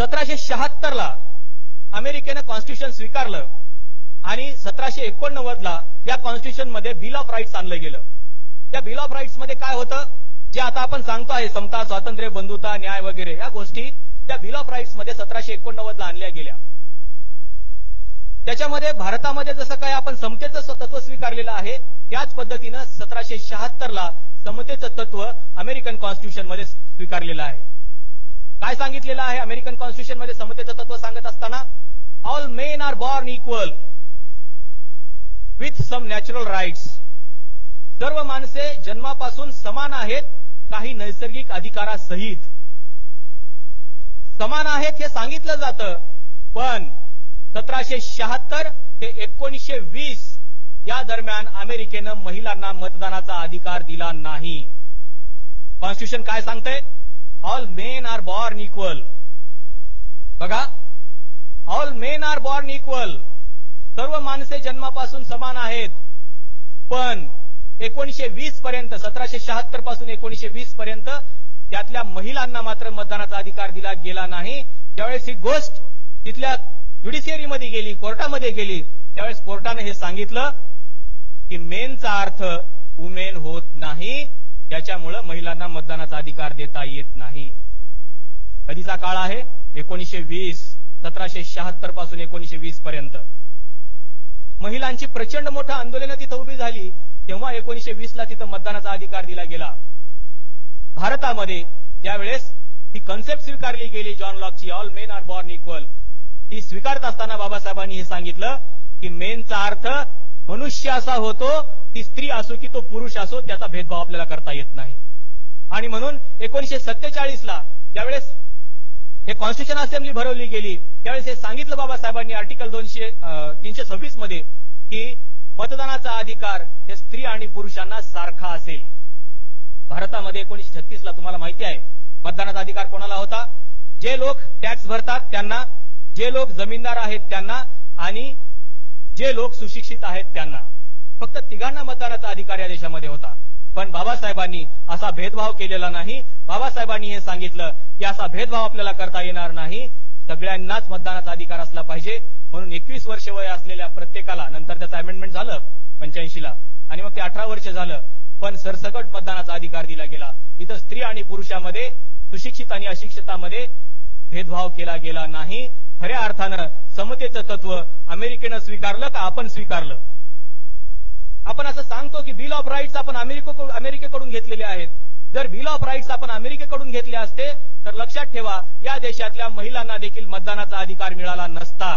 सतराशे शहात्तर ला अमेरिकेनं कॉन्स्टिट्यूशन स्वीकारलं आणि सतराशे एकोणनव्वद ला या कॉन्स्टिट्यूशनमध्ये बिल ऑफ राईट्स आणलं गेलं. त्या बिल ऑफ राईट्समध्ये काय होतं? जे आता आपण सांगतो आहे समता स्वातंत्र्य बंधुता न्याय वगैरे या गोष्टी त्या बिल ऑफ राईट्समध्ये सतराशे एकोणनव्वद ला आणल्या गेल्या. त्याच्यामध्ये भारतामध्ये जसं काय आपण समतेचं तत्व स्वीकारलेलं आहे त्याच पद्धतीनं सतराशे शहात्तर ला समतेचं तत्व अमेरिकन कॉन्स्टिट्यूशनमध्ये स्वीकारलेलं आहे. काय सांगितलेलं आहे? अमेरिकन कॉन्स्टिट्यूशनमध्ये समतेचं तत्व सांगत असताना all men are born equal with some natural rights सर्व माणसे जन्मापासून समान आहेत काही नैसर्गिक अधिकारासहित. समान आहेत हे सांगितलं जातं पण सतराशे शहात्तर ते एकोणीसशे वीस या दरम्यान अमेरिकेनं महिलांना मतदानाचा अधिकार दिला नाही. कॉन्स्टिट्यूशन काय सांगतंय? All men are born equal बघा. All men are born equal सर्व माणसे जन्मापासून समान आहेत. पण एकोणीशे वीस पर्यंत सतराशे शहात्तरपासून एकोणीशे वीस पर्यंत त्यातल्या महिलांना मात्र मतदानाचा अधिकार दिला गेला नाही. ज्यावेळेस ही गोष्ट तिथल्या ज्युडिशियरीमध्ये गेली कोर्टामध्ये गेली त्यावेळेस कोर्टाने हे सांगितलं की मेनचा अर्थ वुमेन होत नाही. त्याच्यामुळं महिलांना मतदानाचा अधिकार देता येत नाही. कधीचा काळ आहे? एकोणीशे वीस सतराशे शहात्तरपासून एकोणीशे वीस पर्यंत. महिलांची प्रचंड मोठं आंदोलनं तिथं उभी झाली तेव्हा एकोणीशे वीस ला तिथं मतदानाचा अधिकार दिला गेला. भारतामध्ये त्यावेळेस ही कन्सेप्ट स्वीकारली गेली John लॉकची all men are born equal ती स्वीकारत असताना बाबासाहेबांनी हे सांगितलं की मेनचा अर्थ मनुष्य असा होतो ती स्त्री असो की तो पुरुष असो त्याचा भेदभाव आपल्याला करता येत नाही. आणि म्हणून एकोणीशे सत्तेचाळीस ला ज्यावेळेस हे कॉन्स्टिट्यूशन असेंब्ली भरवली गेली त्यावेळेस हे सांगितलं बाबासाहेबांनी आर्टिकल दोनशे तीनशे सव्वीसमध्ये की मतदानाचा अधिकार हे स्त्री आणि पुरुषांना सारखा असेल. भारतामध्ये एकोणीशे छत्तीस ला तुम्हाला माहिती आहे मतदानाचा अधिकार कोणाला होता? जे लोक टॅक्स भरतात त्यांना जे लोक जमीनदार आहेत त्यांना आणि जे लोक सुशिक्षित आहेत त्यांना. फक्त तिघांना मतदानाचा अधिकार या देशामध्ये होता. पण बाबासाहेबांनी असा भेदभाव केलेला नाही. बाबासाहेबांनी हे सांगितलं की असा भेदभाव आपल्याला करता येणार नाही. सगळ्यांनाच मतदानाचा अधिकार असला पाहिजे. म्हणून एकवीस वर्ष वय असलेल्या प्रत्येकाला नंतर त्याचं अमेंडमेंट झालं पंच्याऐंशीला आणि मग ते अठरा वर्ष झालं पण सरसकट मतदानाचा अधिकार दिला गेला. इथं स्त्री आणि पुरुषामध्ये सुशिक्षित आणि अशिक्षितामध्ये भेदभाव केला गेला नाही. खऱ्या अर्थानं समतेचं तत्व अमेरिकेनं स्वीकारलं का आपण स्वीकारलं? आपण असं सांगतो की बिल ऑफ राईट्स आपण अमेरिकेकडून घेतलेले आहेत. जर बिल ऑफ राईट्स आपण अमेरिकेकडून घेतले असते तर लक्षात ठेवा या देशातल्या महिलांना देखील मतदानाचा अधिकार मिळाला नसता.